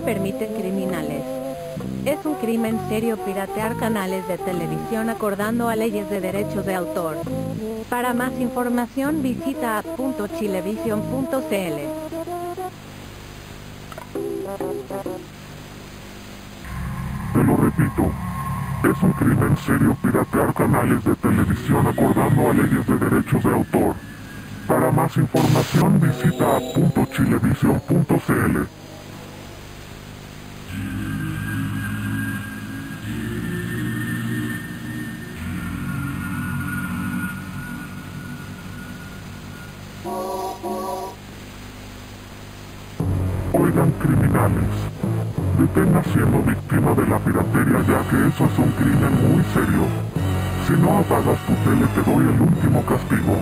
permite criminales. Es un crimen serio piratear canales de televisión acordando a leyes de derechos de autor. Para más información visita a.chilevision.cl. Te lo repito, es un crimen serio piratear canales de televisión acordando a leyes de derechos de autor. Para más información visita a.chilevision.cl. Oigan criminales, detenga siendo víctima de la piratería ya que eso es un crimen muy serio. Si no apagas tu tele te doy el último castigo.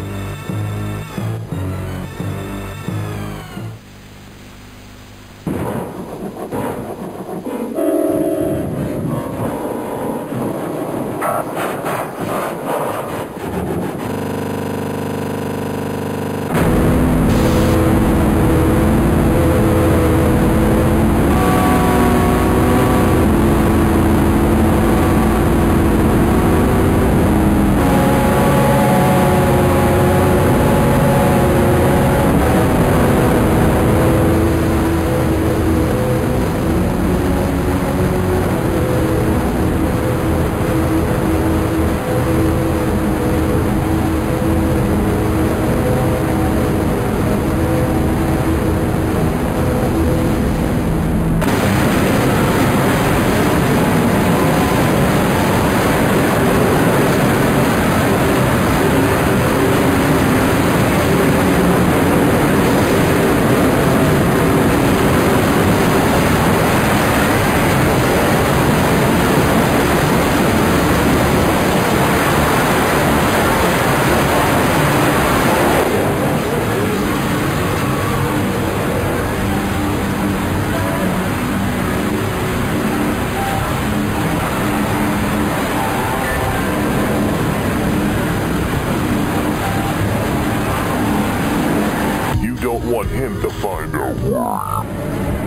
Him to find out.